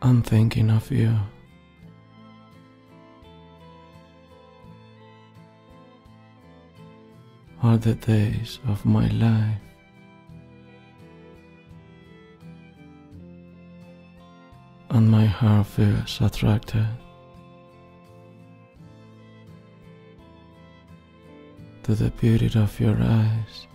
I'm thinking of you. All the days of my life. And my heart feels attracted to the beauty of your eyes.